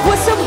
I'll some